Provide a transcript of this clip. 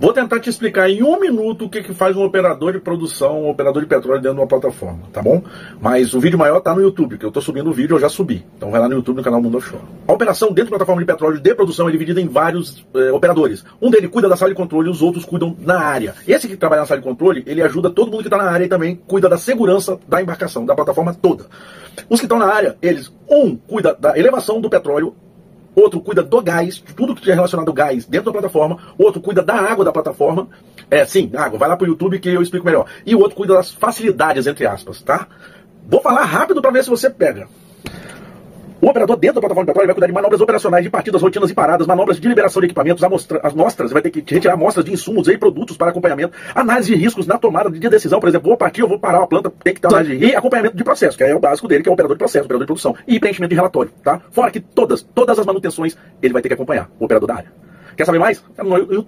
Vou tentar te explicar em um minuto o que, que faz um operador de produção, um operador de petróleo dentro de uma plataforma, tá bom? Mas o vídeo maior tá no YouTube, que eu tô subindo o vídeo, eu já subi. Então vai lá no YouTube, no canal Mundo Offshore. A operação dentro da plataforma de petróleo de produção é dividida em vários eh, operadores. Um deles cuida da sala de controle os outros cuidam na área. Esse que trabalha na sala de controle, ele ajuda todo mundo que está na área e também cuida da segurança da embarcação, da plataforma toda. Os que estão na área, eles, um cuida da elevação do petróleo, outro cuida do gás, tudo que é relacionado ao gás dentro da plataforma, outro cuida da água da plataforma, é sim, água, vai lá pro YouTube que eu explico melhor. E o outro cuida das facilidades, entre aspas, tá? Vou falar rápido para ver se você pega. O operador dentro da plataforma de petróleo vai cuidar de manobras operacionais de partidas, rotinas e paradas, manobras de liberação de equipamentos, amostra, amostras, vai ter que retirar amostras de insumos e produtos para acompanhamento, análise de riscos na tomada de decisão, por exemplo, vou partir, eu vou parar uma planta, tem que ter análise de... e acompanhamento de processo, que é o básico dele, que é o operador de processo, operador de produção, e preenchimento de relatório, tá? Fora que todas, todas as manutenções ele vai ter que acompanhar, o operador da área. Quer saber mais? É no YouTube.